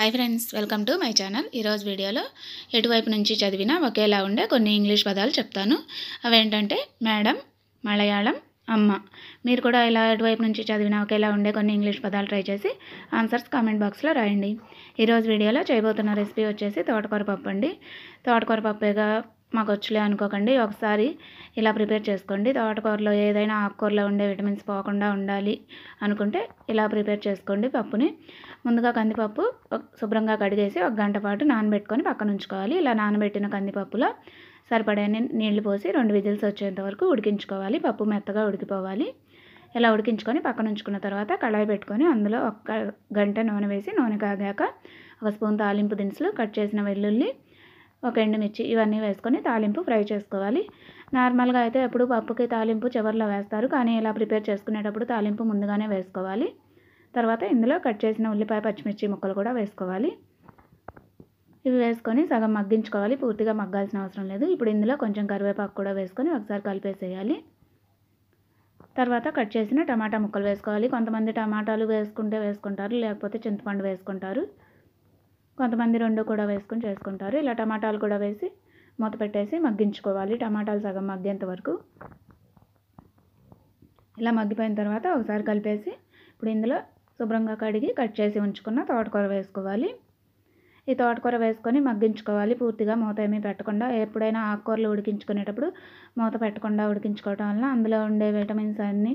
Hi friends welcome to my channel ఈరోజు వీడియోలో ఎటువైపు నుంచి చదివినా ఒకేలా ఉండే కొన్ని ఇంగ్లీష్ పదాలు చెప్తాను. అవేంటంటే మేడం మలయాళం అమ్మ మీరు కూడా ఇలా ఎటువైపు నుంచి చదివినా ఒకేలా ఉండే కొన్ని ఇంగ్లీష్ పదాలు ట్రై చేసి ఆన్సర్స్ కామెంట్ బాక్స్లో రాయండి. ఈరోజు వీడియోలో చేయబోతున్న రెసిపీ వచ్చేసి తోటకూర పప్పు అండి. తోటకూర పప్పేగా మాకు వచ్చులే అనుకోకండి. ఒకసారి ఇలా ప్రిపేర్ చేసుకోండి. తోటకూరలో ఏదైనా ఆకుకూరలో ఉండే విటమిన్స్ పోకుండా ఉండాలి అనుకుంటే ఇలా ప్రిపేర్ చేసుకోండి పప్పుని. ముందుగా కందిపప్పు ఒక- శుభ్రంగా కడిగేసి ఒక గంట పాటు నానబెట్టుకొని పక్కన ఉంచుకోవాలి. ఇలా నానబెట్టిన కందిపప్పులో సరిపడని నీళ్ళు పోసి రెండు విజిల్స్ వచ్చేంత వరకు ఉడికించుకోవాలి. పప్పు మెత్తగా ఉడికిపోవాలి. ఇలా ఉడికించుకొని పక్కన ఉంచుకున్న తర్వాత కళాయి పెట్టుకొని అందులో ఒక్క గంట నూనె వేసి నూనె కాగాక ఒక స్పూన్ తాలింపు దినుసులు కట్ చేసిన వెల్లుల్లి ఒక ఎండుమిర్చి ఇవన్నీ వేసుకొని తాలింపు ఫ్రై చేసుకోవాలి. నార్మల్గా అయితే ఎప్పుడు పప్పుకి తాలింపు చివరిలో వేస్తారు. కానీ ఇలా ప్రిపేర్ చేసుకునేటప్పుడు తాలింపు ముందుగానే వేసుకోవాలి. తర్వాత ఇందులో కట్ చేసిన ఉల్లిపాయ పచ్చిమిర్చి ముక్కలు కూడా వేసుకోవాలి. ఇవి వేసుకొని సగం మగ్గించుకోవాలి. పూర్తిగా మగ్గాల్సిన అవసరం లేదు. ఇప్పుడు ఇందులో కొంచెం కరివేపాకు కూడా వేసుకొని ఒకసారి కలిపేసేయాలి. తర్వాత కట్ చేసిన టమాటా ముక్కలు వేసుకోవాలి. కొంతమంది టమాటాలు వేసుకుంటే వేసుకుంటారు. లేకపోతే చింతపండు వేసుకుంటారు. కొంతమంది రెండు కూడా వేసుకొని చేసుకుంటారు. ఇలా టమాటాలు కూడా వేసి మూత పెట్టేసి మగ్గించుకోవాలి. టమాటాలు సగం మగ్గేంత వరకు. ఇలా మగ్గిపోయిన తర్వాత ఒకసారి కలిపేసి ఇప్పుడు ఇందులో శుభ్రంగా కడిగి కట్ చేసి ఉంచుకున్న తోటకూర వేసుకోవాలి. ఈ తోటకూర వేసుకొని మగ్గించుకోవాలి. పూర్తిగా మూత ఏమీ పెట్టకుండా ఎప్పుడైనా ఆకుకూరలు ఉడికించుకునేటప్పుడు మూత పెట్టకుండా ఉడికించుకోవటం వల్ల అందులో ఉండే విటమిన్స్ అన్నీ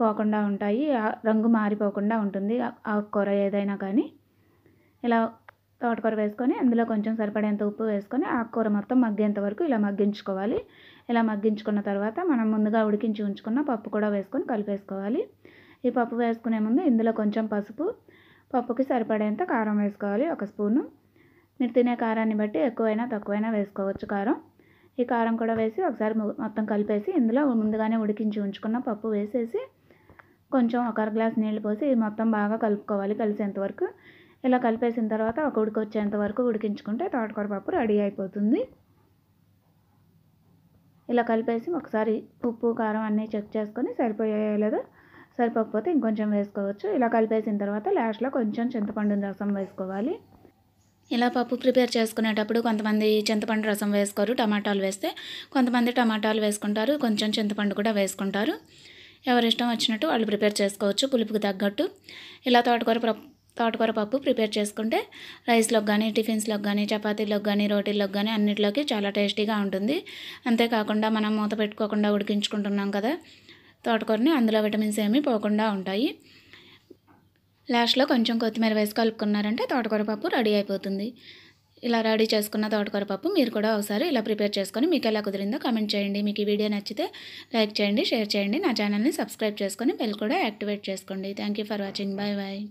పోకుండా ఉంటాయి. రంగు మారిపోకుండా ఉంటుంది. ఆకుకూర ఏదైనా కానీ. ఇలా తోటకూర వేసుకొని అందులో కొంచెం సరిపడేంత ఉప్పు వేసుకొని ఆకుకూర మొత్తం మగ్గేంత వరకు ఇలా మగ్గించుకోవాలి. ఇలా మగ్గించుకున్న తర్వాత మనం ముందుగా ఉడికించి ఉంచుకున్న పప్పు కూడా వేసుకొని కలిపేసుకోవాలి. ఈ పప్పు వేసుకునే ముందు ఇందులో కొంచెం పసుపు పప్పుకి సరిపడేంత కారం వేసుకోవాలి ఒక స్పూను. మీరు తినే కారాన్ని బట్టి ఎక్కువైనా తక్కువైనా వేసుకోవచ్చు కారం. ఈ కారం కూడా వేసి ఒకసారి మొత్తం కలిపేసి ఇందులో ముందుగానే ఉడికించి ఉంచుకున్న పప్పు వేసేసి కొంచెం ఒక అర గ్లాస్ నీళ్ళు పోసి మొత్తం బాగా కలుపుకోవాలి కలిసేంత వరకు. ఇలా కలిపేసిన తర్వాత ఒక ఉడికొచ్చేంత వరకు ఉడికించుకుంటే తోటకూర పప్పు రెడీ అయిపోతుంది. ఇలా కలిపేసి ఒకసారి ఉప్పు కారం అన్నీ చెక్ చేసుకొని సరిపోయాయో లేదో సరిపోకపోతే ఇంకొంచెం వేసుకోవచ్చు. ఇలా కలిపేసిన తర్వాత లాస్ట్లో కొంచెం చింతపండు రసం వేసుకోవాలి. ఇలా పప్పు ప్రిపేర్ చేసుకునేటప్పుడు కొంతమంది చింతపండు రసం వేసుకోరు టమాటాలు వేస్తే. కొంతమంది టమాటాలు వేసుకుంటారు కొంచెం చింతపండు కూడా వేసుకుంటారు. ఎవరి ఇష్టం వచ్చినట్టు వాళ్ళు ప్రిపేర్ చేసుకోవచ్చు పులుపుకి తగ్గట్టు. ఇలా తోటకూర తోటకూర పప్పు ప్రిపేర్ చేసుకుంటే రైస్లోకి కానీ టిఫిన్స్లోకి కానీ చపాతీలోకి కానీ రోటీల్లోకి కానీ అన్నిటిలోకి చాలా టేస్టీగా ఉంటుంది. అంతేకాకుండా మనం మూత పెట్టుకోకుండా ఉడికించుకుంటున్నాం కదా తోటకూరని అందులో విటమిన్స్ ఏమీ పోకుండా ఉంటాయి. లాస్ట్లో కొంచెం కొత్తిమీర వేసి కలుపుకున్నారంటే తోటకూర పప్పు రెడీ అయిపోతుంది. ఇలా రెడీ చేసుకున్న తోటకూర పప్పు మీరు కూడా ఒకసారి ఇలా ప్రిపేర్ చేసుకొని మీకు ఎలా కుదిరిందో కామెంట్ చేయండి. మీకు ఈ వీడియో నచ్చితే లైక్ చేయండి షేర్ చేయండి. నా ఛానల్ని సబ్స్క్రైబ్ చేసుకొని బెల్ కూడా యాక్టివేట్ చేసుకోండి. Thank you for watching. Bye bye